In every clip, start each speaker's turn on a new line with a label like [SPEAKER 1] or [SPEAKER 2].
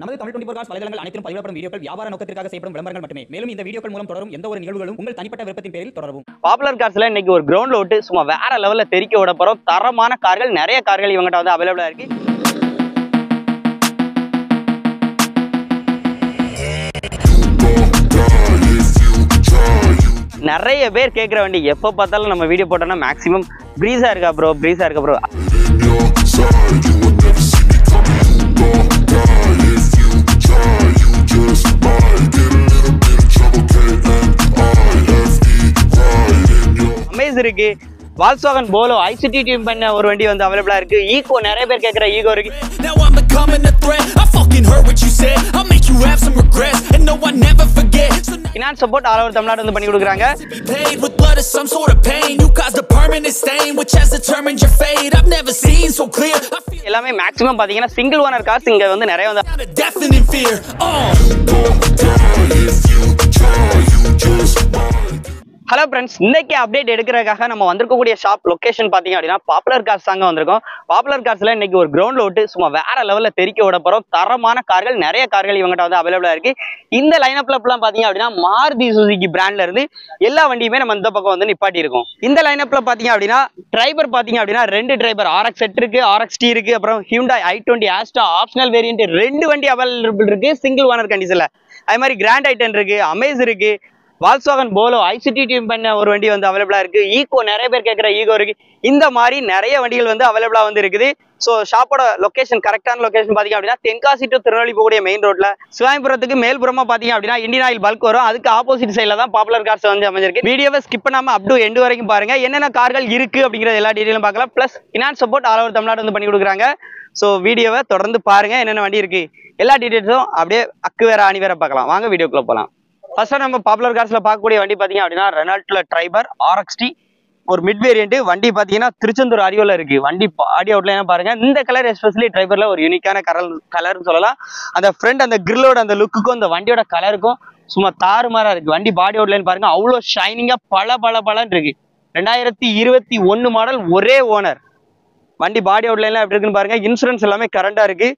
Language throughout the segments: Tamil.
[SPEAKER 1] நமது தமிழ் டுவெண்டி ஃபோர் வலைதளங்கள் அனைத்தும் பதிவிடப்படும் வீடியோக்கள் வியாபார நோக்கத்திற்காக செய்யப்படும் விளம்பரங்கள் மட்டுமே. மேலும் இந்த வீடியோக்கள் மூலம் தொடரும் எந்த ஒரு நிகழ்வுகளும் உங்கள் தனிப்பட்ட விருப்பத்தின் பேரில் தொடரும்
[SPEAKER 2] பாப்புலர் கார்ஸ்ல இன்னைக்கு ஒரு கிரவுண்ட்ல விட்டு சும்மா வேற லெவல்ல தெரிக்க விட போறோம். தரமான கார்கள் நிறைய கார்கள் இவங்ககிட்ட வந்து அவைலபிளா இருக்கு. நிறைய பேர் கேட்குற வண்டி எப்போ பார்த்தாலும் நம்ம வீடியோ போட்டோம்னா மேக்ஸிமம் ப்ரீஸாக இருக்கா ப்ரோ ப்ரீஸாக இருக்கா ப்ரோ அமேஸ் இருக்கு வால்ஸ்வாகன் போலோ ஐசிடி டீம் பண்ண ஒரு வண்டி வந்து அவைலபிளா இருக்கு ஈகோ நிறைய பேர் கேட்குற ஈகோ இருக்கு finance support all over Tamil Nadu வந்து பண்ணி கொடுக்குறாங்க எல்லாமே மேக்ஸிமம் பாத்தீங்கன்னா சிங்கிள் ஓனர் கார்ஸ் இங்க வந்து நிறைய வந்து ஹலோ ஃப்ரெண்ட்ஸ் இன்னைக்கு அப்டேட் எடுக்கிறதுக்காக நம்ம வந்திருக்கக்கூடிய ஷாப் லொக்கேஷன் பார்த்தீங்க அப்படின்னா பாப்புலர் கார்ஸ் தாங்க வந்திருக்கோம். பாப்புலர் கார்ஸ்ல இன்னைக்கு ஒரு கிரவுண்ட்ல விட்டு சும்மா வேற லெவல்ல தெறிக்க விட போறோம். தரமான கார்கள் நிறைய கார்கள் இவங்ககிட்ட வந்து அவைலபிளா இருக்கு. இந்த லைனப்ல எல்லாம் பாத்தீங்க அப்படின்னா மாருதி சுசுக்கி பிராண்ட்ல இருந்து எல்லா வண்டியுமே நம்ம இந்த பக்கம் வந்து நிப்பாட்டி இருக்கோம். இந்த லைனப்ல பாத்தீங்க அப்படின்னா டிரைவர் பாத்தீங்க அப்படின்னா ரெண்டு டிரைவர் ஆர்எக்ஸ் செட் இருக்கு ஆர்எக்ஸ் டி இருக்கு அப்புறம் Hyundai i twenty Asta optional variant ரெண்டு வண்டி அவைலபிள் இருக்கு சிங்கிள் ஓனர் கண்டிஷன்ல அது மாதிரி கிராண்ட் ஐட்டன் இருக்கு அமேஸ் இருக்கு வால்ஸ்வாகன் போலோ ஐசிடி டீம் பண்ண ஒரு வண்டி வந்து அவைலபிளா இருக்கு. ஈகோ நிறைய பேர் கேட்குற ஈகோ இருக்கு. இந்த மாதிரி நிறைய வண்டிகள் வந்து அவைலபிளா வந்து இருக்குது. ஸோ ஷாப்போட லொகேஷன் கரெக்டான லொகேஷன் பார்த்தீங்க அப்படின்னா தென்காசி டு திருநெல்வேலி போகக்கூடிய மெயின் ரோட்ல சிவாயபுரத்துக்கு மேல்புறமா பாத்தீங்க அப்படின்னா இந்தியன் ஆயில் பல்க் வரும். அதுக்கு ஆப்போசிட் சைடில் தான் பாப்புலர் கார்ஸ் வந்து அமைஞ்சிருக்கு. வீடியோவை ஸ்கிப் பண்ணாம அப் டு எண்டு வரைக்கும் பாருங்க. என்னென்ன கார்கள் இருக்கு அப்படிங்கிறது எல்லா டீட்டெயிலும் பார்க்கலாம். Plus finance support all over Tamil Nadu வந்து பண்ணி கொடுக்குறாங்க. ஸோ வீடியோவை தொடர்ந்து பாருங்க என்னென்ன வண்டி இருக்கு. எல்லா டீட்டெயில்ஸும் அப்படியே அக்கு வேற அணி வேற பார்க்கலாம். வாங்க வீடியோக்குள்ள போலாம். ஃபர்ஸ்ட் நம்ம பாப்புலர் கார்ஸ்ல பார்க்கக்கூடிய வண்டி பாத்தீங்க அப்படின்னா ரெனால்ட்ல ட்ரைபர் ஆர்எக்ஸ்டி ஒரு மிட் வேரியன்ட் வண்டி பாத்தீங்கன்னா திருச்செந்தூர் அரியோல இருக்கு. வண்டி ஆடியோ அவுட்லைனா பாருங்க. இந்த கலர் எஸ்பெஷலி டிரைபர்ல ஒரு யூனிக்கான கலர் கலர்னு சொல்லலாம். அந்த ஃப்ரண்ட் அந்த கிரில்லோட அந்த லுக்குக்கும் அந்த வண்டியோட கலருக்கும் சும்மா தாறுமாறா இருக்கு. வண்டி பாடி அவுட்லைன் பாருங்க. அவ்வளோ ஷைனிங்கா பல பல பலன்னு இருக்கு. ரெண்டாயிரத்தி இருபத்தி ஒன்னு மாடல் ஒரே ஓனர் வண்டி பாடி அவுட்லைன்லாம் எப்படி இருக்குன்னு பாருங்க. இன்சூரன்ஸ் எல்லாமே கரண்டா இருக்கு.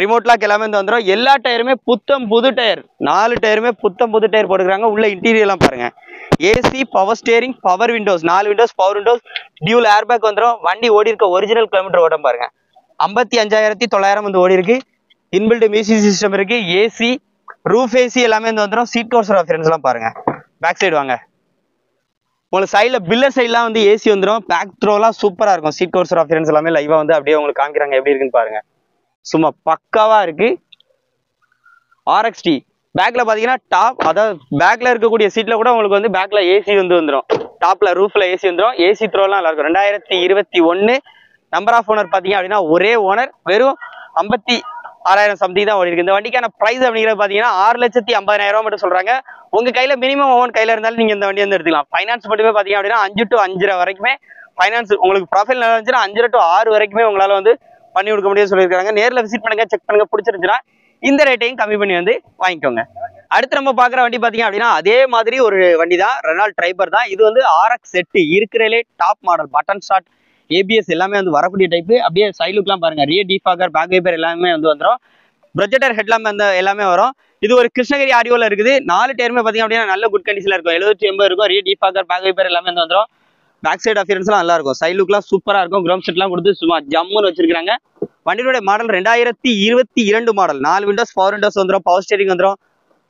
[SPEAKER 2] ரிமோட் லாக் எல்லாமே வந்து வந்துடும் எல்லா டயருமே புத்தம் புது டயர் நாலு டயருமே புத்தம் புது டயர் போட்டுக்கிறாங்க. உள்ள இன்டீரியர்லாம் பாருங்க. AC power steering power windows நாலு windows power windows dual airbag வந்துடும் வண்டி ஓடி இருக்க ஒரிஜினல் கிலோமீட்டர் ஓட்டம் பாருங்க. ஐம்பத்தி அஞ்சாயிரத்தி தொள்ளாயிரம் வந்து ஓடி இருக்கு இன்பில்ட் மியூசிக் சிஸ்டம் இருக்கு. ஏசி ரூஃப் ஏசி எல்லாமே வந்து வந்துடும் சீட் கவர்ஸ் ரெஃபரன்ஸ் எல்லாம் பாருங்க. பேக் சைடு வாங்க. உங்களுக்கு சைடில் பில்லர் சைட்லாம் வந்து ஏசி வந்துடும் பேக் த்ரோலாம் சூப்பராக இருக்கும். சீட் கவர்ஸ் ஆஃபரன்ஸ் எல்லாமே லைவாக வந்து அப்படியே உங்களுக்கு காமிக்கிறாங்க. எப்படி இருக்குன்னு பாருங்க. சும்மா பக்காவா இருக்கு. ஆர்எக்ஸ்டி பேக்ல பாத்தீங்கன்னா டாப் அதாவது பேக்ல இருக்கக்கூடிய சீட்ல கூட உங்களுக்கு வந்து பேக்ல ஏசி வந்து வந்துடும் டாப்ல ரூஃப்ல ஏசி வந்துடும் ஏசி த்ரோலாம் நல்லா இருக்கும். ரெண்டாயிரத்தி இருபத்தி ஒன்னு நம்பர் ஆஃப் ஓனர் பாத்தீங்க அப்படின்னா ஒரே ஓனர் வெறும் ஐம்பத்தி ஆறாயிரம் சம்திங் தான் ஓடி இருக்கு இந்த வண்டிக்கான பிரைஸ் அப்படிங்கிறது பாத்தீங்கன்னா ஆறு லட்சத்தி ஐம்பதாயிரம் ரூபாய் மட்டும் சொல்றாங்க. உங்க கையில மினிமம் ஓன் கையில இருந்தாலும் நீங்க இந்த வண்டி வந்து எடுத்துக்கலாம். ஃபைனான்ஸ் மட்டுமே பாத்தீங்க அப்படின்னா அஞ்சு டு அஞ்சரை வரைக்குமே ஃபைனான்ஸ் உங்களுக்கு ப்ராஃபிட் நல்லா இருந்துச்சுன்னா அஞ்சரை டு ஆறு வரைக்குமே உங்களால வந்து பண்ணி கொடுக்க முடியும் சொல்லியிருக்காங்க. நேர்ல விசிட் பண்ணுங்க செக் பண்ணுங்க பிடிச்சிருந்துச்சுன்னா இந்த ரேட்டையும் கம்மி பண்ணி வந்து வாங்கிக்கோங்க. அடுத்து நம்ம பாக்குற வண்டி பாத்தீங்க அப்படின்னா அதே மாதிரி ஒரு வண்டி தான் ரெனால்ட் ட்ரைபர் தான். இது வந்து ஆர்எக்ஸ் செட்டு இருக்கிறதுலே top model button start ABS எல்லாமே வந்து வரக்கூடிய டைப் அப்படியே சைலுக்குலாம் பாருங்க. ரியர் டீஃபாகர் பேக் வைப்பர் எல்லாமே வந்து வந்துடும் ப்ரொஜெக்டர் ஹெட்லாம் வந்து எல்லாமே வரும். இது ஒரு கிருஷ்ணகிரி ஆடியோல இருக்குது. நாலு டயருமே பாத்தீங்க அப்படின்னா நல்ல குட் கண்டிஷன்ல இருக்கும். எழுபத்தி எண்பது இருக்கும். ரியர் டீஃபாகர் பேக் வைப்பர் எல்லாமே வந்து வந்துடும் பேக் சைடு அஃபியரன்ஸ்லாம் நல்லா இருக்கும் சைட் லுக்லாம் இருக்கும். க்ரௌம் செட்லாம் கொடுத்து சும்மா ஜம்முன்னு வச்சிருக்காங்க வண்டியோட மாடல் ரெண்டாயிரத்தி இருபத்தி இரண்டு மாடல் நாலு விண்டோஸ் ஃபோர் விண்டோஸ் வந்துடும் பவர் ஸ்டேரிங் வந்துடும்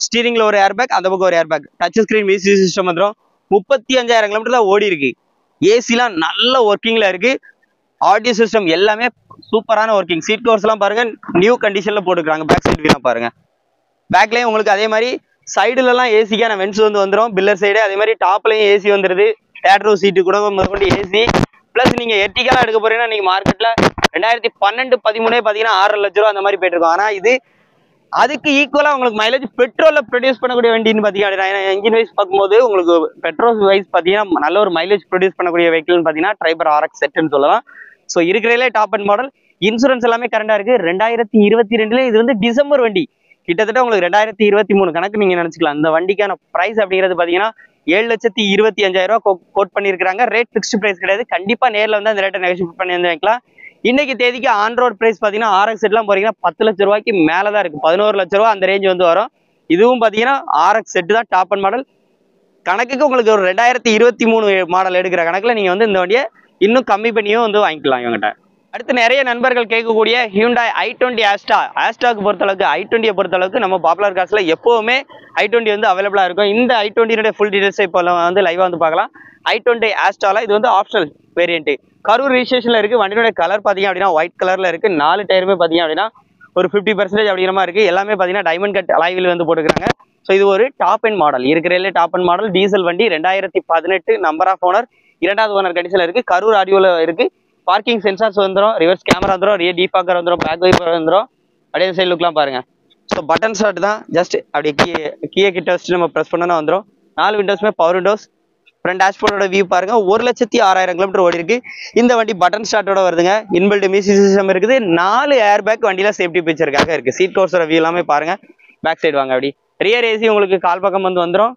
[SPEAKER 2] ஸ்டீரிங்ல ஒரு ஏர்பேக் அந்த பக்கம் ஒரு airbag touch screen music system வந்துடும் முப்பத்தி அஞ்சாயிரம் கிலோமீட்டர் தான் ஓடி இருக்கு. ஏசிலாம் நல்ல ஒர்க்கிங்ல இருக்கு. ஆடியோ சிஸ்டம் எல்லாமே சூப்பரான ஒர்க்கிங் சீட் கவர்ஸ் எல்லாம் பாருங்க. நியூ கண்டிஷன்ல போட்டுக்கிறாங்க. பேக் சைட் வீலாம் பாருங்க. பேக்லயும் உங்களுக்கு அதே மாதிரி சைடுல எல்லாம் ஏசிக்கான வென்ஸ் வந்து வந்துடும் பில்லர் சைடு அதே மாதிரி டாப்லயும் ஏசி வந்துருது. தேட்ரோ சீட்டு கூட முதற்கொண்டு ஏசி ப்ளஸ் நீங்க எர்டிகலா எடுக்க போறீங்கன்னா நீங்க மார்க்கெட்ல ரெண்டாயிரத்தி பன்னெண்டு பதிமூணே பாத்தீங்கன்னா ஆறரை லட்ச ரூபா அந்த மாதிரி போயிட்டுருக்கோம். ஆனால் ஆனா இது அதுக்கு ஈக்குவலா உங்களுக்கு மைலேஜ் பெட்ரோலில் ப்ரொடியூஸ் பண்ணக்கூடிய வண்டின்னு பார்த்தீங்கன்னா இன்ஜின் வைஸ் பார்க்கும்போது உங்களுக்கு பெட்ரோல் வைஸ் பாத்தீங்கன்னா நல்ல ஒரு மைலேஜ் ப்ரொடியூஸ் பண்ணக்கூடிய வெஹிக்கிள்னு பாத்தீங்கன்னா ட்ரைபர் ஆர்எக்ஸ் செட்டுன்னு சொல்லலாம். ஸோ இருக்கிறதுலே டாப் அண்ட் மாடல் இன்சூரன்ஸ் எல்லாமே கரண்டா இருக்கு. ரெண்டாயிரத்தி இருபத்தி ரெண்டுல இது வந்து டிசம்பர் வண்டி. கிட்டத்தட்ட உங்களுக்கு ரெண்டாயிரத்தி இருபத்தி மூணு கணக்கு நீங்க நினச்சிக்கலாம். அந்த வண்டிக்கான ப்ரைஸ் அப்படிங்கிறது பாத்தீங்கன்னா ஏழு லட்சத்தி இருபத்தி அஞ்சாயிரம் ரூபாய் கோட் பண்ணியிருக்காங்க ரேட் ஃபிக்ஸ்டு பிரைஸ் கிடையாது. கண்டிப்பா நேரில் வந்து அந்த ரேட்டை நெகோஷியேட் பண்ணி வந்து வைக்கலாம். இன்னைக்கு தேதிக்கு ஆன் ரோட் பிரைஸ் பார்த்தீங்கன்னா ஆர்எக்ஸ் செட்லாம் போறீங்கன்னா பத்து லட்ச ரூபாய்க்கு மேலே தான் இருக்கு. பதினோரு லட்ச ரூபா அந்த ரேஞ்ச் வந்து வரும். இதுவும் பார்த்தீங்கன்னா ஆர்எக்ஸ் செட்டு தான் டாப் அண்ட் மாடல் கணக்குக்கு உங்களுக்கு ஒரு ரெண்டாயிரத்தி இருபத்தி மூணு மாடல் எடுக்கிற கணக்கில் நீங்கள் வந்து இந்த வண்டியை இன்னும் கம்மி பண்ணியும் வந்து வாங்கிக்கலாம் இவங்ககிட்ட. அடுத்து நிறைய நண்பர்கள் கேட்கக்கூடிய ஹியூண்டாய் ஐ டுவெண்ட்டி ஆஸ்டா ஆஸ்டாக்கு பொறுத்தளவுக்கு ஐ டுவெண்ட்டியை பொறுத்தளவுக்கு நம்ம பாப்புலர் காசில் எப்போவுமே ஐ டுவெண்ட்டி வந்து அவைலபிளாக இருக்கும். இந்த ஐ டுவெண்ட்டினுடைய ஃபுல் டீடைல்ஸ் இப்போ வந்து லைவாக வந்து பார்க்கலாம். ஐ டுவெண்ட்டி ஆஸ்டாவில் இது வந்து ஆப்ஷனல் வேரியண்ட்டு கரூர் ரிஜிஸ்ட்ரேஷனில் இருக்குது வண்டியோட கலர் பார்த்தீங்க அப்படின்னா ஒயிட் கலரில் இருக்குது நாலு டயருமே பார்த்தீங்க அப்படின்னா ஒரு ஃபிஃப்டி பர்சன்டேஜ் அப்படிங்கிற மாதிரி இருக்குது எல்லாமே பார்த்தீங்கன்னா டைமண்ட் கட் அலைவில் வந்து போட்டுக்கிறாங்க. ஸோ இது ஒரு டாப் அண்ட் மாடல் இருக்கிறதுலே டாப் அண்ட் மாடல் டீசல் வண்டி ரெண்டாயிரத்தி பதினெட்டு நம்பர் ஆஃப் ஓனர் இரண்டாவது ஓனர் கண்டிஷனில் இருக்குது கரூர் ஆடியோவில் இருக்குது பார்க்கிங் சென்சார்ஸ் வந்துடும் ரிவர்ஸ் கேமரா வந்துடும் ரியர் டீபாக்கர் வந்துடும் பேக் வைப்பர் வந்துடும் அப்படியே சைடு லுக்லாம் பாருங்க. ஸோ பட்டன் ஷாட் தான் ஜஸ்ட் அப்படியே கீ கீயை கிட்ட வச்சுட்டு நம்ம ப்ரெஸ் பண்ணனா வந்துடும் நாலு விண்டோஸ்மே பவர் விண்டோஸ் ஃப்ரண்ட் டேஷ்போர்டோட வியூ பாருங்க ஒரு லட்சத்தி ஆறாயிரம் கிலோமீட்டர் ஓடி இருக்கு. இந்த வண்டி பட்டன் ஸ்டார்ட்டோட வருதுங்க. இன்பில்ட் மியூசிக் சிஸ்டம் இருக்குது. நாலு ஏர் பேக் வண்டியில சேஃப்டி ஃபீச்சருக்காக இருக்கு. சீட் கோர்ஸோட வியூ எல்லாமே பாருங்க. பேக் சைடு வாங்க அப்படி. ரியர் ஏசி உங்களுக்கு கால் பக்கம் வந்து வந்துடும்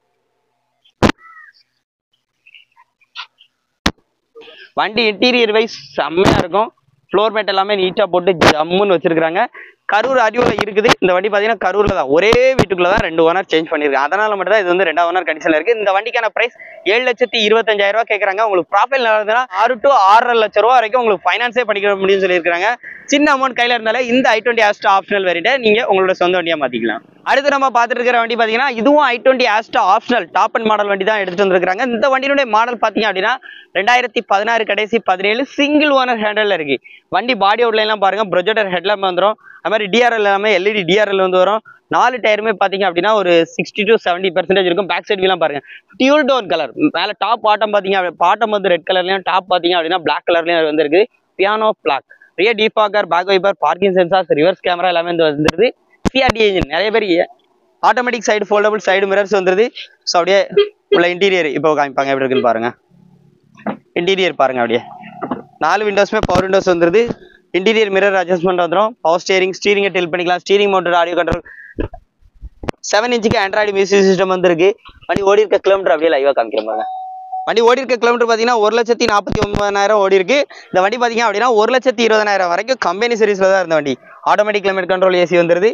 [SPEAKER 2] வண்டி இன்டீரியர் வைஸ் செம்மையா இருக்கும். ஃப்ளோர் மேட் எல்லாமே நீட்டா போட்டு ஜம்முன்னு வச்சிருக்காங்க கரூர் அரியூர்ல இருக்குது. இந்த வண்டி பாத்தீங்கன்னா கரூரில் தான். ஒரே வீட்டுக்குள்ள தான் ரெண்டு ஓனர் சேஞ்ச் பண்ணியிருக்கேன் அதனால மட்டும் தான் இது வந்து ரெண்டாவது ஓனர் கண்டிஷன்ல இருக்கு. இந்த வண்டிக்கான பிரைஸ் ஏழு லட்சத்தி இருபத்தஞ்சாயிரம் ரூபா கேக்குறாங்க. உங்களுக்கு ப்ராஃபிட் நடந்ததுன்னா ஆறு டு ஆறரை லட்ச ரூபா வரைக்கும் உங்களுக்கு ஃபைனான்ஸே பண்ணிக்க முடியும்னு சொல்லியிருக்காங்க சின்ன அமௌண்ட் கையில இருந்தாலே இந்த ஐ டுவெண்ட்டி ஆஸ்ட் ஆப்ஷனல் வேரியண்ட்டை நீங்க உங்களோட சொந்த வண்டியா மாத்திக்கலாம். அடுத்து நம்ம பார்த்துட்டு இருக்கிற வண்டி பார்த்தீங்கன்னா இதுவும் i twenty Asta optional top end model வண்டி தான் எடுத்துட்டு வந்திருக்காங்க இந்த வண்டியினுடைய மாடல் பார்த்தீங்க அப்படின்னா ரெண்டாயிரத்தி பதினாறு கடைசி பதினேழு சிங்கிள் ஓனர் ஹேண்டலில் இருக்கு. வண்டி பாடி அவுட்லைன்லாம் பாருங்க ப்ரொஜெக்டர் ஹெட்லாம் வந்துடும் அது மாதிரி டிஆர்எல் எல்லாமே எல்இடி டிஆர்எல் வந்து வரும். நாலு டயருமே பார்த்தீங்க அப்படின்னா ஒரு சிக்ஸ்டி டு செவன்டி பர்சன்டேஜ் இருக்கும். பேக் சைட் வீலாம் பாருங்க. டியூல் டோன் கலர் மேலே டாப் பாட்டம் பார்த்தீங்க பாட்டம் வந்து ரெட் கலர்லையும் டாப் பார்த்தீங்க அப்படின்னா பிளாக் கலர்லையும் வந்துருக்கு. Piano black rear defogger back wiper parking sensors reverse camera எல்லாமே வந்து வந்துருது சிஆர்டி இன்ஜின் நிறைய பேர் automatic side foldable side mirrors வந்துருது. ஸோ அப்படியே உள்ள இன்டீரியர் இப்போ காமிப்பாங்க. எப்படி இருக்குன்னு பாருங்க. இன்டீரியர் பாருங்க அப்படியே. நாலு விண்டோஸ்மே பவர் விண்டோஸ் வந்துருது. இன்டீரியர் மிரர் அட்ஜஸ்ட்மெண்ட் வந்துடும் பவர் ஸ்டீரிங் ஸ்டீரிங்கை டெல் பண்ணிக்கலாம். Steering mounted audio control seven இன்ச்சுக்கு ஆண்ட்ராய்டு மியூசிக் சிஸ்டம் வந்துருக்கு. வண்டி ஓடி இருக்க கிலோமீட்டர் அப்படியே லைவாக காமிக்கிறேன் பாருங்க. வண்டி ஓடி இருக்க கிலோமீட்டர் பார்த்தீங்கன்னா ஒரு லட்சத்தி நாற்பத்தி ஒன்பதாயிரம் ஓடி இருக்கு. இந்த வண்டி பார்த்தீங்க அப்படின்னா ஒரு லட்சத்தி இருபதாயிரம் வரைக்கும் கம்பெனி சர்வீஸில் தான் இருந்த வண்டி. ஆட்டோமேட்டிக் கிளைமேட் கண்ட்ரோல் ஏசி வந்துருது.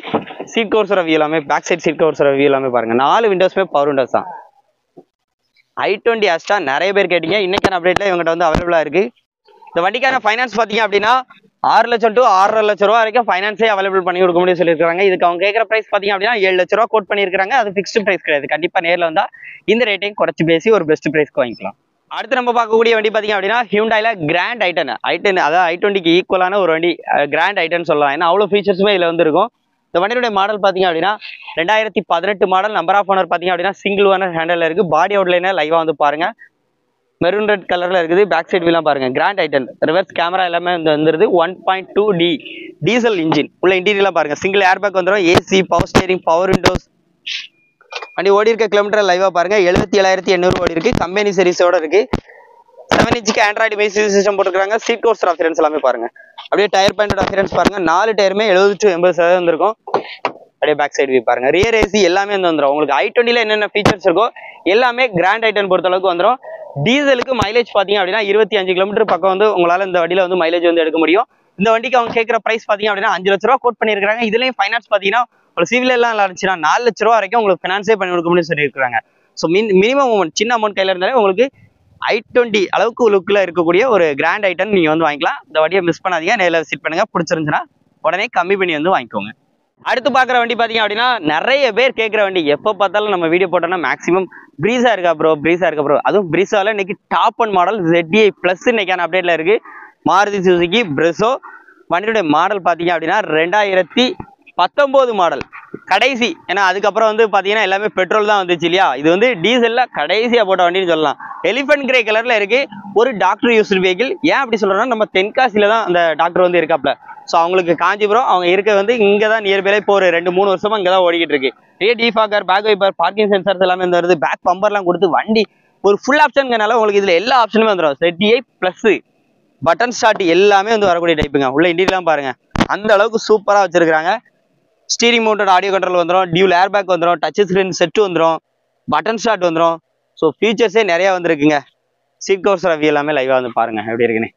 [SPEAKER 2] சீட் கவர்ஸோட வியூ எல்லாமே பேக் சைட் சீட் கவர்ஸோட வியூ எல்லாமே பாருங்க. நாலு விண்டோஸ்மே பவர் விண்டோஸ் தான். ஐ டுவெண்ட்டி அஸ்டா நிறைய பேர் கேட்டீங்க. இன்னைக்கான அப்டேட்ல இவங்ககிட்ட வந்து அவைலபிளா இருக்கு. இந்த வண்டிக்கான ஃபைனான்ஸ் பாத்தீங்க அப்படின்னா ஆறு லட்சம் டு ஆறரை லட்சம் ரூபா வரைக்கும் ஃபைனான்ஸே அவைலபிள் பண்ணி கொடுக்க முடியும் சொல்லியிருக்காங்க இதுக்கு அவங்க கேட்குற பிரைஸ் பாத்தீங்க அப்படின்னா ஏழு லட்ச ரூபா கோட் பண்ணியிருக்காங்க அது ஃபிக்ஸ்டு பிரைஸ் கிடையாது. கண்டிப்பா நேரில் வந்தா இந்த ரேட்டையும் குறைச்சு பேசி ஒரு பெஸ்ட் பிரைஸ்க்கு வாங்கிக்கலாம். அடுத்து நம்ம பார்க்கக்கூடிய வண்டி பார்த்தீங்க அப்படின்னா ஹியூண்டாயில் கிராண்ட் ஐட்டன் ஐட்டன் அதாவது ஐ டுவெண்ட்டிக்கு ஈக்குவலான ஒரு வண்டி கிராண்ட் ஐட்டன் சொல்லலாம். ஏன்னா அவ்வளோ ஃபீச்சர்ஸுமே இதில் வந்து இருக்கும் இந்த வண்டியுடைய மாடல் பார்த்தீங்க அப்படின்னா ரெண்டாயிரத்தி பதினெட்டு மாடல் நம்பர் ஆஃப் ஓனர் பார்த்தீங்க அப்படின்னா சிங்கிள் ஓனர் ஹேண்டில் இருக்குது பாடி அவுட்லைனாக லைவாக வந்து பாருங்கள் மெரூன் ரெட் கலரில் இருக்குது. பேக் சைடு வீலாம் பாருங்க. கிராண்ட் ஐட்டன் ரிவர்ஸ் கேமரா எல்லாமே வந்து வந்துருது. One point two D diesel engine உள்ள இன்டீரியர்லாம் பாருங்க. சிங்கிள் ஏர் பேக் வந்துடும் AC power steering power windows வண்டி ஓடி இருக்க கிலோமீட்டர் லைவாக பாருங்க. எழுபத்தி ஏழாயிரத்தி எண்ணூறு ஓடி இருக்கு. கம்பெனி சீரிஸோட இருக்கு. செவன் இன்ச்சுக்கு ஆண்ட்ராய்டு மியூசிக் சிஸ்டம் போட்டுருக்காங்க. சீட் கோர்ஸ் அஃபிரன்ஸ் எல்லாமே பாருங்க. அப்படியே டயர் பேண்டோட அஃபிரன்ஸ் பாருங்க. நாலு டயருமே எழுபது டு எண்பது சதவீதம் வந்திருக்கும். அப்படியே பேக் சைடு வியூ பாருங்க. ரியர் ஏசி எல்லாமே வந்து வந்துடும் உங்களுக்கு ஐ டுவெண்ட்டில என்னென்ன ஃபீச்சர்ஸ் இருக்கோ எல்லாமே கிராண்ட் ஐட்டன் பொறுத்த அளவுக்கு வந்துடும் டீசலுக்கு மைலேஜ் பார்த்தீங்க அப்படின்னா இருபத்தி அஞ்சு கிலோமீட்டர் பக்கம் வந்து உங்களால இந்த வண்டியில வந்து மைலேஜ் வந்து எடுக்க முடியும். இந்த வண்டிக்கு அவங்க கேட்குற ப்ரைஸ் பார்த்தீங்க அப்படின்னா அஞ்சு லட்ச ரூபா கோட் பண்ணியிருக்காங்க இதுலயும் ஃபைனான்ஸ் பாத்தீங்கன்னா ஒரு சிவில் எல்லாம் இருந்துச்சுன்னா நாலு லட்ச ரூபா வரைக்கும் உங்களுக்கு ஃபினான்ஸே பண்ணி கொடுக்க முடியும்னு சொல்லியிருக்காங்க ஸோ மின் மினிமம் அமௌண்ட் சின்ன அமௌண்ட் கையில இருந்தாலே உங்களுக்கு ஐ டுவெண்ட்டி அளவுக்கு லுக்கில் இருக்கக்கூடிய ஒரு கிராண்ட் ஐட்டம் நீங்கள் வந்து வாங்கிக்கலாம். இந்த வண்டியை மிஸ் பண்ணாதீங்க. நேரில் விசிட் பண்ணுங்கள் பிடிச்சிருந்துச்சுன்னா உடனே கம்மி பண்ணி வந்து வாங்கிக்கோங்க. அடுத்து பார்க்குற வண்டி பார்த்தீங்க அப்படின்னா நிறைய பேர் கேட்குற வண்டி எப்போ பார்த்தாலும் நம்ம வீடியோ போட்டோம்னா மேக்ஸிமம் ப்ரீஸாக இருக்கா ப்ரோ ப்ரீஸாக இருக்கா ப்ரோ அதுவும் ப்ரீஸாவில் இன்னைக்கு top one model ZDI plus இன்னைக்கான அப்டேட்டில் இருக்குது மாருதி சுசுக்கி பிரெசோ வண்டியுடைய மாடல் பார்த்தீங்க அப்படின்னா ரெண்டாயிரத்தி பத்தொம்போது மாடல். கடைசி. ஏன்னா அதுக்கப்புறம் வந்து பார்த்தீங்கன்னா எல்லாமே பெட்ரோல் தான் வந்துச்சு இல்லையா? இது வந்து டீசலில் கடைசியாக போட்ட வண்டின்னு சொல்லலாம். எலிஃபென்ட் கிரே கலரில் இருக்குது ஒரு டாக்டர் யூஸ்டு வெஹிக்கிள் ஏன் அப்படி சொல்கிறோன்னா நம்ம தென்காசியில் தான் அந்த டாக்டர் வந்து இருக்காப்ல. ஸோ அவங்களுக்கு காஞ்சிபுரம் அவங்க இருக்க வந்து இங்கே தான் நியர்பைல இப்போ ஒரு ரெண்டு மூணு வருஷமாக இங்கே தான் ஓடிக்கிட்டு இருக்கு rear defogger back wiper parking sensors எல்லாமே வந்து வருது. பேக் பம்பர்லாம் கொடுத்து வண்டி ஒரு ஃபுல் ஆப்ஷனுங்கனால உங்களுக்கு இதில் எல்லா ஆப்ஷனுமே வந்துடும் செட்டிஐ ப்ளஸ் பட்டன் ஸ்டார்ட் எல்லாமே வந்து வரக்கூடிய டைப்புங்க உள்ள இண்டியெலாம் பாருங்கள் அந்த அளவுக்கு சூப்பராக வச்சிருக்காங்க ஸ்டீரிங் மவுண்டட் ஆடியோ கண்ட்ரோல் வந்துடும் டியூல் ஏர் பேக் வந்துடும் டச் ஸ்க்ரீன் செட்டு வந்துடும் பட்டன் ஸ்டார்ட் வந்துடும் ஸோ ஃபீச்சர்ஸே நிறையா வந்துருக்குங்க. சீட் கவர்ஸ் ரவி எல்லாமே லைவாக வந்து பாருங்கள் எப்படி இருக்குன்னு.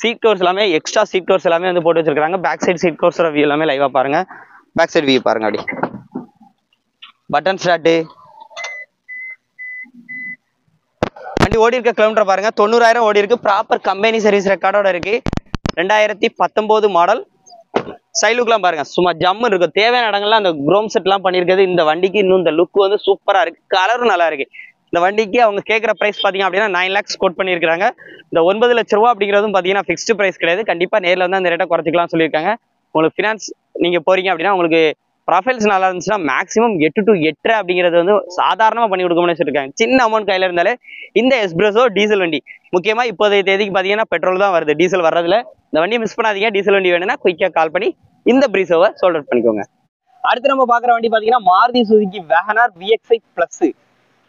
[SPEAKER 2] சீட் கவர்ஸ் எல்லாமே எக்ஸ்ட்ரா சீட் கவர்ஸ் எல்லாமே வந்து போட்டு வச்சிருக்காங்க. பேக் சைடு சீட் கவர்ஸ் ரவி எல்லாமே லைவாக பாருங்கள் பேக் சைடு வியூ பாருங்க அப்படி. பட்டன் ஸ்டார்ட்டு வண்டி ஓடி இருக்க கிலோமீட்டர் பாருங்கள் தொண்ணூறாயிரம் ஓடி இருக்கு. ப்ராப்பர் கம்பெனி சர்வீஸ் ரெக்கார்டோட இருக்கு. ரெண்டாயிரத்தி பத்தொம்போது மாடல் சைலுக்குலாம் பாருங்க சும்மா ஜம்மு இருக்கும். தேவையான இடங்கள்லாம் அந்த குரோம் செட்லாம் பண்ணியிருக்கிறது இந்த வண்டிக்கு இன்னும் இந்த லுக் வந்து சூப்பராக இருக்கு. கலரும் நல்லா இருக்கு. இந்த வண்டிக்கு அவங்க கேட்குற ப்ரைஸ் பார்த்தீங்க அப்படின்னா நைன் லேக்ஸ் கோட் பண்ணியிருக்காங்க இந்த ஒன்பது லட்ச ரூபா அப்படிங்கிறதும் பார்த்தீங்கன்னா ஃபிக்ஸ்டு ப்ரைஸ் கிடையாது. கண்டிப்பாக நேரில் வந்து அந்த ரேட்டை குறைச்சிக்கலாம் சொல்லியிருக்காங்க. உங்களுக்கு ஃபினான்ஸ் நீங்கள் போகிறீங்க அப்படின்னா உங்களுக்கு ப்ரொஃபைல்ஸ் நல்லா இருந்துச்சுன்னா மேக்ஸிமம் எட்டு டு எட்டு அப்படிங்கிறது வந்து சாதாரணமாக பண்ணி கொடுக்க முடியும் சொல்லியிருக்காங்க சின்ன அமௌண்ட் கையில் இருந்தாலே இந்த எஸ்பிரஸோ டீசல் வண்டி. முக்கியமாக இப்போதைய தேதிக்கு பார்த்தீங்கன்னா பெட்ரோல் தான் வருது. டீசல் வர்றதுல இந்த வண்டியை மிஸ் பண்ணாதீங்க. டீசல் வண்டி வேணும்னா குயிக்காக கால் பண்ணி இந்த ப்ரீசோவை சோல்ட் அவுட் பண்ணிக்கோங்க. அடுத்து நம்ம பார்க்குற வண்டி பார்த்தீங்கன்னா Maruti Suzuki WagonR VXI plus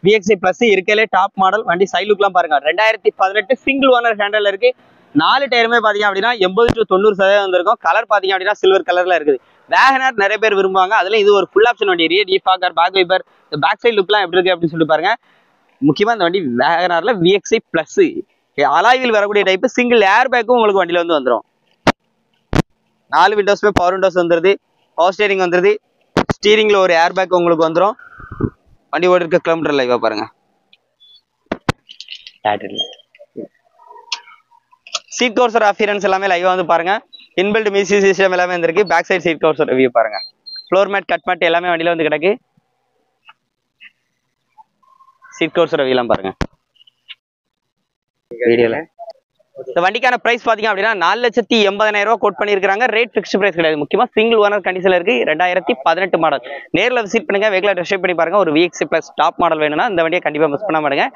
[SPEAKER 2] VXI plus இருக்கலே top model வண்டி சைலுக்குலாம் பாருங்க. ரெண்டாயிரத்தி பதினெட்டு சிங்கிள் ஓனர் ஹேண்டில் இருக்கு. நாலு டயருமே பார்த்தீங்க அப்படின்னா எண்பது டு தொண்ணூறு சதவீதம் வந்திருக்கும். கலர் பார்த்தீங்க அப்படின்னா சில்வர் கலரில் இருக்குது. வேகனார் நிறைய பேர் விரும்புவாங்க. அதில் இது ஒரு ஃபுல் ஆப்ஷன் வண்டி. ரியர் டிஃபாகர் பேக் வைப்பர் இந்த பேக் சைடு லுக்லாம் எப்படி இருக்கு அப்படின்னு சொல்லிட்டு பாருங்க. முக்கியமாக இந்த வண்டி வேகனாரில் விஎக்ஸ்ஐ ப்ளஸ் அலாயில் வரக்கூடிய டைப்பு சிங்கிள் ஏர் பேக்கும் உங்களுக்கு வண்டியில வந்து வந்துடும் நாலு விண்டோஸ்மே பவர் விண்டோஸ் வந்துருது. பவர் ஸ்டேரிங் வந்துருது. ஸ்டீரிங்ல ஒரு ஏர் பேக் உங்களுக்கு வந்துடும் வண்டி ஓடி இருக்க கிலோமீட்டர் லைவா பாருங்க. சீட் கவர்ஸோட அஃபியரன்ஸ் எல்லாமே லைவா வந்து பாருங்க. இன்பில்ட் மியூசிக் சிஸ்டம் எல்லாமே வந்திருக்கு. பேக் சைடு சீட் கவர்ஸோட வியூ பாருங்க. ஃப்ளோர் மேட் கட் மேட் எல்லாமே வண்டியில வந்து கிடக்கு. சீட் கவர்ஸோட வியூலாம் பாருங்க. வீடியோல இந்த வண்டிக்கான பிரைஸ் பார்த்தீங்க அப்படின்னா நாலு லட்சத்தி எண்பதாயிரம் ரூபா கோட் பண்ணியிருக்காங்க ரேட் ஃபிக்ஸ் பிரைஸ் கிடையாது. முக்கியமா சிங்கிள் ஓனர் கண்டிஷன் இருக்கு. ரெண்டாயிரத்தி பதினெட்டு மாடல் நேர்ல விசிட் பண்ணுங்க. வெகுல டெஸ்ட் பண்ணி பாருங்க. ஒரு விஎக்ஸி பிளஸ் டாப் மாடல் வேணும்னா இந்த வண்டியை கண்டிப்பா மிஸ் பண்ண மாட்டேங்க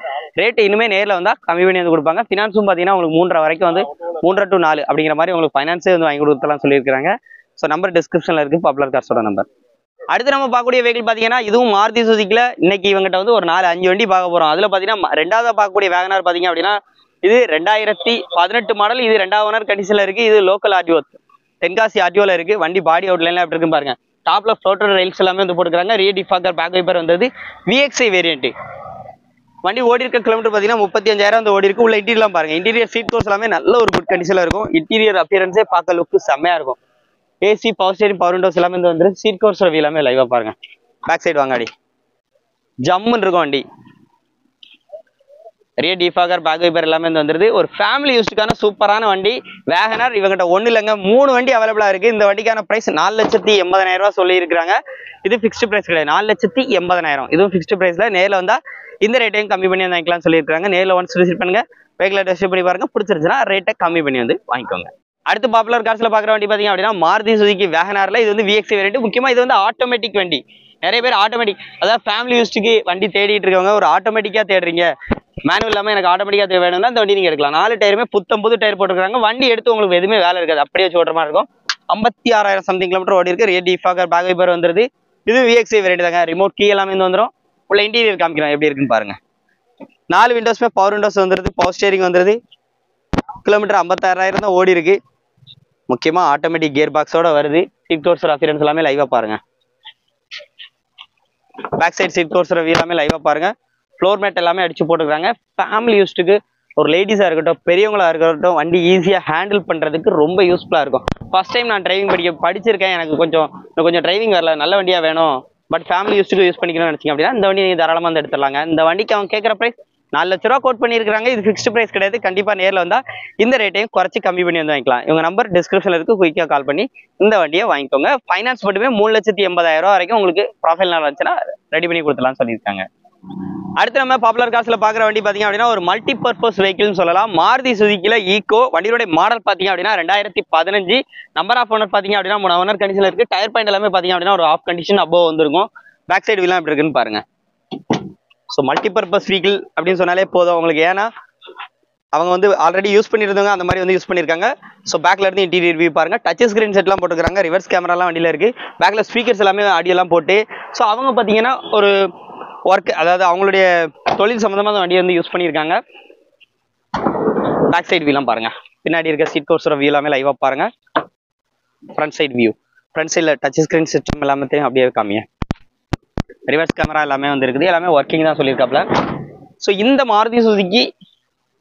[SPEAKER 2] ரேட் இனிமே நேர்ல வந்தா கம்மி பண்ணி வந்து கொடுப்பாங்க. ஃபினான்ஸும் பாத்தீங்கன்னா உங்களுக்கு மூன்றரை வரைக்கும் வந்து மூன்றரை டு நாலு அப்படிங்கிற மாதிரி உங்களுக்கு ஃபைனான்ஸே வந்து வாங்கி கொடுத்தலாம் சொல்லியிருக்காங்க ஸோ நம்பர் டிஸ்கிரிப்ஷன்ல இருக்கு பாப்புலர் கார்ஸோட நம்பர் அடுத்து நம்ம பார்க்கக்கூடிய வெஹிக்கிள் பார்த்தீங்கன்னா இதுவும் மாருதி சுதிக்கில் இன்னைக்கு இவங்ககிட்ட வந்து ஒரு நாலு அஞ்சு வண்டி பார்க்க போறோம். அதுல பார்த்தீங்கன்னா ரெண்டாவது பார்க்கக்கூடிய வேகனார் பார்த்தீங்க அப்படின்னா இது ரெண்டாயிரத்தி பதினெட்டு மாடல் இது ரெண்டாவது ஓனர் கண்டிஷனில் இருக்குது இது லோக்கல் ஆர்டிஓ தென்காசி ஆர்டிஓவில் இருக்குது வண்டி பாடி அவுட்லைன்ல எப்படி இருக்கு பாருங்க. டாப்பில் ஃப்ளோட்டர் ரயில்ஸ் எல்லாமே வந்து போட்டுருக்காங்க ரியர் டிஃபாக்கர் பேக் வைப்பர் வந்தது. விஎக்ஸ்ஐ வேரியன்ட் வண்டி ஓடி இருக்க கிலோமீட்டர் பார்த்தீங்கன்னா முப்பத்தி அஞ்சாயிரம் வந்து ஓடி இருக்கு. உள்ள இன்டீரியர்லாம் பாருங்க. இன்டீரியர் சீட் கோர்ஸ் எல்லாமே நல்ல ஒரு குட் கண்டிஷனில் இருக்கும். இன்டீரியர் அப்பியரன்ஸே பார்க்க லுக்கு செம்மையாக இருக்கும். AC power steering power windows எல்லாமே வந்து வந்துரு சீட் கோர்ஸ் எல்லாமே லைவாக பாருங்க. பேக் சைடு வாங்காடி ஜம்முன்னு இருக்கும் வண்டி. நிறைய டிஃபாகர் பேக் வைப்பர் எல்லாமே வந்து வந்துருது. ஒரு ஃபேமிலி யூஸ்டுக்கான சூப்பரான வண்டி வேகனார் இவங்கிட்ட ஒன்றும் இல்லைங்க. மூணு வண்டி அவைலபிளாக இருக்குது இந்த வண்டிக்கான ப்ரைஸ் நாலு லட்சத்தி எண்பதாயிரம் ரூபாய் இது ஃபிக்ஸ்டு ப்ரைஸ் கிடையாது. நாலு லட்சத்தி எண்பதாயிரம். இதுவும் ஃபிக்ஸ்டு ப்ரைஸில் நேரில் வந்தால் இந்த ரேட்டையும் கம்மி பண்ணி வந்து வாங்கிக்கலாம் சொல்லியிருக்காங்க நேரில் ஒன்ஸ் விசிட் பண்ணுங்க. வெஹிக்கில் டெஸ்ட் பண்ணி பாருங்க. பிடிச்சிருச்சுன்னா ரேட்டை கம்மி பண்ணி வந்து வாங்கிக்கோங்க. அடுத்து பாப்புலர் கார்ஸில் பார்க்குற வண்டி பார்த்தீங்க அப்படின்னா மாருதி சுதிக்கு வேகனாரில் இது வந்து விஎக்ஸி வேரியண்ட் முக்கியமாக இது வந்து ஆட்டோமேட்டிக் வண்டி. நிறைய பேர் ஆட்டோமேட்டிக் அதாவது ஃபேமிலி யூஸ்டுக்கு வண்டி தேடிட்டு இருக்கவங்க ஒரு ஆட்டோமேட்டிக்காக தேடுறீங்க. மேனுவல் இல்லாமல் எனக்கு ஆட்டோமேட்டிக்காக தேவை வேணும்னா இந்த வண்டி நீங்கள் எடுக்கலாம். நாலு டயருமே புத்தம் புது டயர் போட்டுருக்காங்க வண்டி எடுத்து உங்களுக்கு எதுவுமே வேலை இருக்காது. அப்படியே வச்சு ஓட்டுற மாதிரி இருக்கும். ஐம்பத்தி ஆறாயிரம் சம்திங் கிலோமீட்டர் ஓடி இருக்கு. ரேட் டிஃபாகர் பேக் வைப்பர் வந்துருது. இது விஎக்ஸி வெரைட்டி தாங்க. ரிமோட் கீ எல்லாமே வந்து வந்துடும் உள்ள இன்டீரியர் காமிக்கிறோம் எப்படி இருக்குன்னு பாருங்க. நாலு விண்டோஸ்மே பவர் விண்டோஸ் வந்துருது. பவர் ஸ்டேரிங் வந்துருது. கிலோமீட்டர் ஐம்பத்தாறாயிரம் தான் ஓடி இருக்கு. முக்கியமாக ஆட்டோமேட்டிக் கியர் பாக்ஸோட வருது. சீட் கோர்ஸர் அஃபியரன்ஸ் எல்லாமே லைவாக பாருங்க. பேக் சைடு சீட் கோர்ஸர் எல்லாமே லைவாக பாருங்க. ஃப்ளோர் மேட் எல்லாமே அடிச்சு போட்டுக்கிறாங்க. ஃபேமிலி யூஸ்டுக்கு ஒரு லேடிஸாக இருக்கட்டும் பெரியவங்களாக இருக்கட்டும் வண்டி ஈஸியாக ஹேண்டில் பண்ணுறதுக்கு ரொம்ப யூஸ்ஃபுல்லாக இருக்கும். ஃபர்ஸ்ட் டைம் நான் டிரைவிங் படிக்க படிச்சிருக்கேன். எனக்கு கொஞ்சம் இன்னும் கொஞ்சம் டிரைவிங் வரல. நல்ல வண்டியாக வேணும். பட் ஃபேமிலி யூஸ்டுக்கு யூஸ் பண்ணிக்கணும்னு நினச்சிங்க அப்படின்னா இந்த வண்டி நீங்கள் தாராளமாக வந்து எடுத்துடலாங்க. இந்த வண்டிக்கு அவங்க கேட்குற ப்ரைஸ் நாலு லட்ச ரூபா கோட் பண்ணியிருக்காங்க இது ஃபிக்ஸ்டு ப்ரைஸ் கிடையாது. கண்டிப்பாக நேரில் வந்தால் இந்த ரேட்டையும் குறைச்சி கம்மி பண்ணி வந்து வாங்கிக்கலாம். இவங்க நம்பர் டிஸ்கிரிப்ஷனில் இருக்குது குயிக்காக கால் பண்ணி இந்த வண்டியை வாங்கிக்கோங்க. ஃபைனான்ஸ் மட்டுமே மூணு லட்சத்தி எண்பதாயிரம் ரூபா வரைக்கும் உங்களுக்கு ப்ராஃபைல் நாள் வந்துச்சுன்னா ரெடி பண்ணி கொடுத்துலாம்னு சொல்லியிருக்காங்க. அடுத்து நம்ம பாப்புலர் கார்ஸ்ல பாக்குற வண்டி பாத்தீங்க அப்படின்னா ஒரு மல்டி பர்பஸ் வெஹிக்கிள்னு சொல்லலாம். மாருதி சுதிக்கில் ஈகோ வண்டியோட மாடல் பாத்தீங்க அப்படின்னா ரெண்டாயிரத்தி பதினஞ்சு. நம்பர் ஆஃப் ஓனர் பாத்தீங்க அப்படின்னா மூணு ஓனர் கண்டிஷன் இருக்கு. டயர் பாயிண்ட் எல்லாமே பாத்தீங்க அப்படின்னா ஒரு ஆஃப் கண்டிஷன் அபோவ் வந்திருக்கும். பேக் சைடு வீலாம் எப்படி இருக்குன்னு பாருங்க. ஸோ மல்டி பர்பஸ் வெஹிக்கிள் அப்படின்னு சொன்னாலே போதும் உங்களுக்கு. ஏன்னா அவங்க வந்து ஆல்ரெடி யூஸ் பண்ணியிருந்தவங்க அந்த மாதிரி வந்து யூஸ் பண்ணியிருக்காங்க. ஸோ பேக்ல இருந்து இன்டீரியர் வியூ பாருங்க. டச் ஸ்கிரீன் செட்லாம் போட்டுக்கிறாங்க. ரிவர்ஸ் கேமராலாம் வண்டியில் இருக்கு. பேக்ல ஸ்பீக்கர்ஸ் எல்லாமே ஆடியோலாம் போட்டு. ஸோ அவங்க பார்த்தீங்கன்னா ஒரு ஒர்க் அதாவது அவங்களுடைய தொழில் சம்மந்தமாக அந்த வண்டியை வந்து யூஸ் பண்ணியிருக்காங்க. பேக் சைட் வியூலாம் பாருங்கள் பின்னாடி இருக்க சீட் கோர்ஸோட வியூ எல்லாமே லைவாக பாருங்கள் ஃப்ரண்ட் சைட் வியூ ஃப்ரண்ட் சைடில் டச் ஸ்க்ரீன் சிஸ்டம் எல்லாமே தெரியும். அப்படியே காமிங்க. ரிவர்ஸ் கேமரா எல்லாமே வந்து இருக்குது. எல்லாமே ஒர்க்கிங் தான் சொல்லியிருக்காப்ல ஸோ இந்த மாருதி சுசுக்கி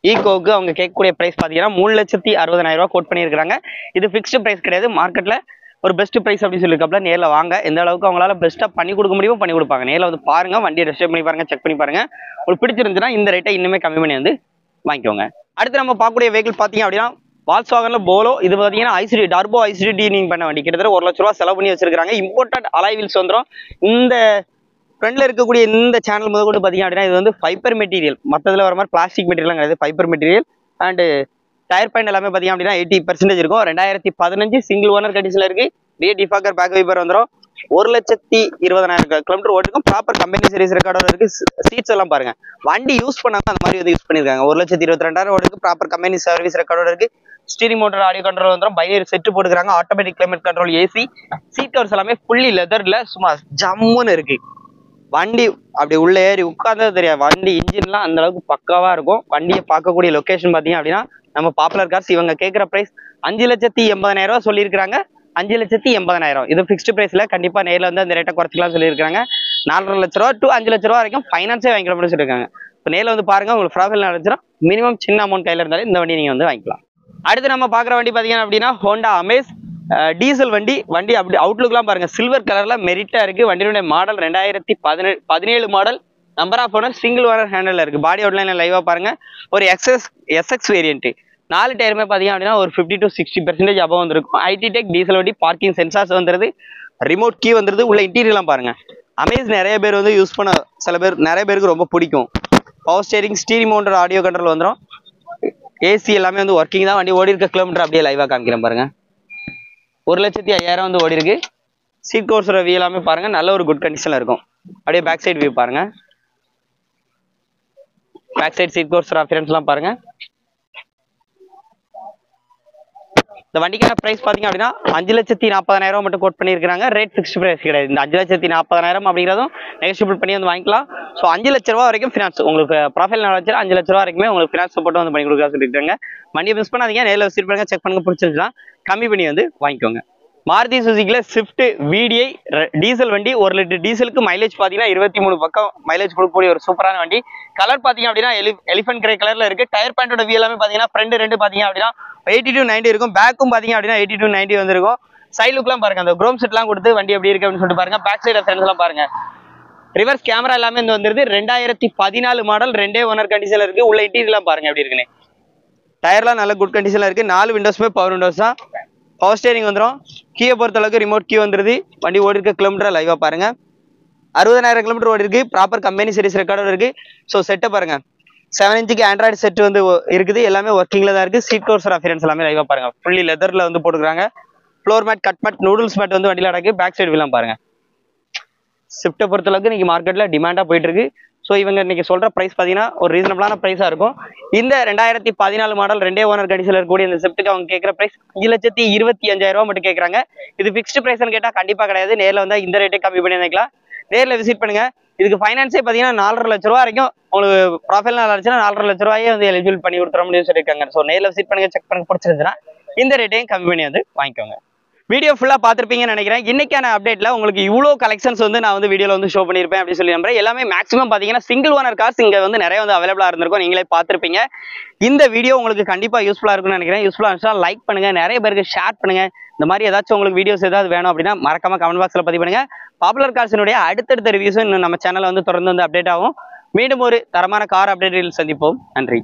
[SPEAKER 2] ஈகோவுக்கு அவங்க கேட்கக்கூடிய ப்ரைஸ் பார்த்தீங்கன்னா மூணு லட்சத்தி அறுபதாயிரம் கோட் பண்ணியிருக்காங்க இது ஃபிக்ஸ்டு ப்ரைஸ் கிடையாது. மார்க்கெட்டில் ஒரு பெஸ்ட் ப்ரைஸ் அப்படின்னு சொல்லியிருக்காப்ல நேரில் வாங்க. எந்த அளவுக்கு அவங்களால பெஸ்ட்டாக பண்ணி கொடுக்க முடியுமோ பண்ணி கொடுப்பாங்க. நேரில் வந்து பாருங்க வண்டியை ரெஸ்ட் பண்ணி பாருங்க செக் பண்ணி பாருங்க. உங்களுக்கு பிடிச்சிருந்துச்சுன்னா இந்த ரேட்டை இன்னுமே கம்மி பண்ணி வந்து வாங்கிக்கோங்க. அடுத்து நம்ம பார்க்கக்கூடிய வெஹிக்கிள் பார்த்தீங்க அப்படின்னா வால்ஸ்வாகன்ல போலோ இது பார்த்தீங்கன்னா ஐசிடி டர்போ ஐசிடி டீனிங் பண்ண வண்டி. கிட்டத்தட்ட ஒரு லட்ச ரூபா செலவு பண்ணி வச்சிருக்காங்க இம்போர்ட்டட் அலைவில்ஸ் வந்துடும் இந்த ஃப்ரெண்டில் இருக்கக்கூடிய இந்த சேனல் முதல் கூட பார்த்தீங்க அப்படின்னா இது வந்து ஃபைபர் மெட்டீரியல் மற்றதில் வர மாதிரி பிளாஸ்டிக் மெட்டீரியல் கிடையாது. Fibre material and tyre point எல்லாமே பார்த்தீங்க அப்படின்னா எயிட்டி பர்சன்டேஜ் இருக்கும். ரெண்டாயிரத்தி பதினஞ்சு சிங்கிள் ஓனர் கண்டிஷனில் இருக்கு. ரியர் டிஃபாக்கர் பேக் வைப்பர் வந்துடும் ஒரு லட்சத்தி இருபதாயிரம் கிலோமீட்டர் ஓட்டுக்கும் ப்ராப்பர் கம்பெனி சர்வீஸ் ரெக்கார்டோட இருக்கு. சீட்ஸ் எல்லாம் பாருங்க. வண்டி யூஸ் பண்ணாம அந்த மாதிரி வந்து யூஸ் பண்ணிருக்காங்க. ஒரு லட்சத்தி இருபத்தி ரெண்டாயிரம் ஓடுக்கு ப்ராப்பர் கம்பெனி சர்வீஸ் ரெக்கார்டோட இருக்கு. ஸ்டீரிங் மோட்டர் ஆடியோ கண்ட்ரோல் வந்துடும் பைனரி செட்டு போட்டுக்கிறாங்க. Automatic climate control AC seat covers எல்லாமே ஃபுல்லி லெதர்ல சும்மா ஜம்முன்னு இருக்கு. வண்டி அப்படி உள்ள ஏறி உட்கார்ந்தது தெரியாது. வண்டி இன்ஜின்லாம் அந்த அளவுக்கு பக்காவா இருக்கும். வண்டியை பார்க்கக்கூடிய லொகேஷன் பாத்தீங்க அப்படின்னா நம்ம பாப்புலர் கார்ஸ் இவங்க கேட்குற பிரைஸ் அஞ்சு லட்சத்தி எண்பதாயிரம் ரூபா சொல்லியிருக்காங்க அஞ்சு லட்சத்தி எண்பதாயிரம். இது ஃபிக்ஸ்டு ப்ரைஸில் கண்டிப்பாக நேரில் வந்து அந்த ரேட்டை குறைச்சிக்கலாம் சொல்லியிருக்காங்க நாலரை லட்ச ரூபா டு அஞ்சு லட்ச ரூபா வரைக்கும் ஃபைனான்ஸே வாங்கிக்கலாம்னு சொல்லியிருக்காங்க. இப்போ நேரில் வந்து பாருங்க உங்களுக்கு ப்ராஃபிட் நடந்துச்சுன்னா மினிமம் சின்ன அமௌண்ட் கையில் இருந்தாலும் இந்த வண்டி நீங்கள் வந்து வாங்கிக்கலாம். அடுத்து நம்ம பார்க்குற வண்டி பார்த்தீங்கன்னா அப்படின்னா ஹோண்டா அமேஸ் டீசல் வண்டி. வண்டி அப்படி அவுட்லுக்லாம் பாருங்க சில்வர் கலர்ல மெரிட்டா இருக்கு. வண்டியினுடைய மாடல் ரெண்டாயிரத்தி பதினேழு பதினேழு model number of owner single owner handle இருக்கு. பாடி அவுட்லைன் லைவாக பாருங்க. ஒரு எக்ஸ்எஸ் எஸ்எக்ஸ் வேரியன்ட் நாலு டயருமே பார்த்தீங்க அப்படின்னா ஒரு fifty to sixty percentage above வந்திருக்கும். ஐடி டெக் டீசல் வண்டி பார்க்கிங் சென்சார்ஸ் வந்துருது. ரிமோட் கீ வந்துருது. உள்ள இன்டீரியர்லாம் பாருங்க. அமேஸ் நிறைய பேர் வந்து யூஸ் பண்ண சில பேர் நிறைய பேருக்கு ரொம்ப பிடிக்கும். Power steering steering mounted audio control வந்துடும் ஏசி எல்லாமே வந்து ஒர்க்கிங் தான். வண்டி ஓடி இருக்க கிலோமீட்டர் அப்படியே லைவாக காமிக்கிறேன் பாருங்க. ஒரு லட்சத்தி ஐயாயிரம் வந்து ஓடி இருக்கு. சீட் கோர்ஸோட வியூ எல்லாமே பாருங்க. நல்ல ஒரு குட் கண்டிஷன்ல இருக்கும். அப்படியே பேக் சைடு வியூ பாருங்க. பேக் சைட் சீட் கோர்ஸ் எல்லாம் பாருங்க. இந்த வண்டிக்கான ப்ரைஸ் பார்த்தீங்க அப்படின்னா அஞ்சு லட்சத்தி நாற்பதாயிரம் மட்டும் கோட் பண்ணியிருக்காங்க ரேட் ஃபிக்ஸ்ட் ப்ரைஸ் கிடையாது. இந்த அஞ்சு லட்சத்தி நாற்பதாயிரம் அப்படிங்கிறதும் நெகோஷியபிள் பண்ணி வந்து வாங்கிக்கலாம். ஸோ அஞ்சு லட்ச ரூபா வரைக்கும் ஃபினான்ஸ் உங்களுக்கு ப்ராஃபைல் வச்சு அஞ்சு லட்ச ரூபா வரைக்குமே உங்களுக்கு ஃபினான்ஸ் சப்போர்ட் வந்து பண்ணி கொடுக்க சொல்லியிருக்காங்க. வண்டியை மிஸ் பண்ணாதீங்க. நேரில் விசிட் பண்ணுங்க செக் பண்ணுங்க. பிடிச்சிருந்துச்சுன்னா கம்மி பண்ணி வந்து வாங்கிக்கோங்க. மாருதி சுசுக்கில ஸ்விஃப்ட் விடிஐ டீசல் வண்டி ஒரு லிட்டர் டீசலுக்கு மைலேஜ் பார்த்தீங்கன்னா இருபத்தி மூணு பக்கம் மைலேஜ் கொடுக்கக்கூடிய ஒரு சூப்பரான வண்டி. கலர் பார்த்தீங்க அப்படின்னா எலி எலிஃபென்ட் கிரே கலர்ல இருக்கு. டயர் பேண்டோட வியூ எல்லாமே பார்த்தீங்கன்னா ஃப்ரண்ட் ரெண்டு பார்த்தீங்க அப்படின்னா எயிட்டி டு நைன்டி இருக்கும் பேக்கும் பார்த்தீங்க அப்படின்னா எயிட்டி டூ நைன்டி வந்திருக்கும். சைட் லுக்லாம் பாருங்க. அந்த க்ரோம் செட்லாம் கொடுத்து வண்டி எப்படி இருக்கு அப்படின்னு சொல்லிட்டு பாருங்க. பேக் சைடு ஃப்ரெண்ட்ஸ்லாம் பாருங்க. ரிவர்ஸ் கேமரா எல்லாமே இந்த வந்துருது. ரெண்டாயிரத்தி பதினாலு மாடல் ரெண்டே ஓனர் கண்டிஷன்ல இருக்கு. உள்ள இன்டீரியர்லாம் பாருங்க எப்படி இருக்குன்னு. டயர்லாம் நல்ல குட் கண்டிஷனில் இருக்கு. நாலு விண்டோஸுமே பவர் விண்டோஸ் தான் பவர் ஸ்டேரிங் வந்துடும் கீயை பொறுத்தளவுக்கு ரிமோட் கீ வந்துருது. வண்டி ஓடி இருக்க கிலோமீட்டர் லைவாக பாருங்கள் அறுபதாயிரம் கிலோமீட்டர் ஓடி இருக்குது ப்ராப்பர் கம்பெனி சீரிஸ் ரெக்கார்டோட இருக்குது ஸோ செட்டை பாருங்கள் செவன் இன்ச்சுக்கு ஆண்ட்ராய்டு செட் வந்து இருக்குது. எல்லாமே ஒர்க்கிங்ல தான் இருக்குது சீட் கோர்ஸ் அஃபியரன்ஸ் எல்லாமே லைவாக பாருங்கள் ஃபுல்லி லெதரில் வந்து போட்டுக்கிறாங்க. Floor mat cut mat noodles mat வந்து வண்டியில் அடக்கு. பேக் சைடு வீலாம் பாருங்கள் ஸ்விஃப்ட்டை பொறுத்தளவுக்கு இன்றைக்கி மார்க்கெட்டில் டிமாண்டாக போயிட்டுருக்கு ஸோ இவங்க இன்னைக்கு சொல்ற ப்ரைஸ் பார்த்தீங்கன்னா ஒரு ரீசனபிளான ப்ரைஸாக இருக்கும். இந்த ரெண்டாயிரத்தி பதினாலு மாடல் ரெண்டே ஓனர் கண்டிஷனில் இருக்கக்கூடிய இந்த ஸ்விஃப்ட்டுக்கு அவங்க கேட்குற ப்ரைஸ் அஞ்சு லட்சத்தி இருபத்தி அஞ்சாயிரம் ரூபாய் மட்டும் கேட்குறாங்க இது ஃபிக்ஸ்டு ப்ரைஸ்னு கேட்டால் கண்டிப்பாக கிடையாது. நேரில் வந்தால் இந்த ரேட்டே கம்மி பண்ணி நினைக்கலாம் நேரில் விசிட் பண்ணுங்க. இதுக்கு ஃபைனான்ஸே பார்த்தீங்கன்னா நாலரை லட்ச ரூபா வரைக்கும் உங்களுக்கு ப்ராஃபிட் நல்லா இருந்துச்சுன்னா நாலரை லட்ச ரூபாயே வந்து எலிஜிபிள் பண்ணி கொடுத்துற முடியும்னு சொல்லியிருக்காங்க. ஸோ நேரில் விசிட் பண்ணுங்க செக் பண்ணி பிடிச்சிருந்துச்சுன்னா இந்த ரேட்டையும் கம்மி பண்ணி வந்து வாங்கிக்கோங்க. வீடியோ ஃபுல்லாக பார்த்துருப்பீங்கன்னு நினைக்கிறேன். இன்றைக்கான அப்டேட்டில் உங்களுக்கு இவ்வளோ கலெக்ஷன்ஸ் வந்து நான் வந்து வீடியோவில் வந்து ஷோ பண்ணியிருப்பேன் அப்படின்னு சொல்லி நம்புறேன். எல்லாமே மேக்ஸிமம் பார்த்தீங்கன்னா சிங்கிள் ஓனர் கார்ஸ் இங்கே வந்து நிறைய வந்து அவைலபிளாக இருந்திருக்கும். நீங்களே பார்த்துருப்பீங்க. இந்த வீடியோ உங்களுக்கு கண்டிப்பாக யூஸ்ஃபுல்லாக இருக்கும்னு நினைக்கிறேன். யூஸ்ஃபுல்லாக இருந்துச்சுன்னா லைக் பண்ணுங்க. நிறைய பேருக்கு ஷேர் பண்ணுங்கள் இந்த மாதிரி ஏதாச்சும் உங்களுக்கு வீடியோஸ் ஏதாவது வேணும் அப்படின்னா மறக்காம கமெண்ட் பாக்ஸில் பதிவு பண்ணுங்க. பாப்புலர் கார்ஸினுடைய அடுத்தடுத்த ரிவ்யூஸும் இன்னும் நம்ம சேனலில் வந்து தொடர்ந்து வந்து அப்டேட் ஆகும். மீண்டும் ஒரு தரமான கார் அப்டேட்டில் சந்திப்போம். நன்றி.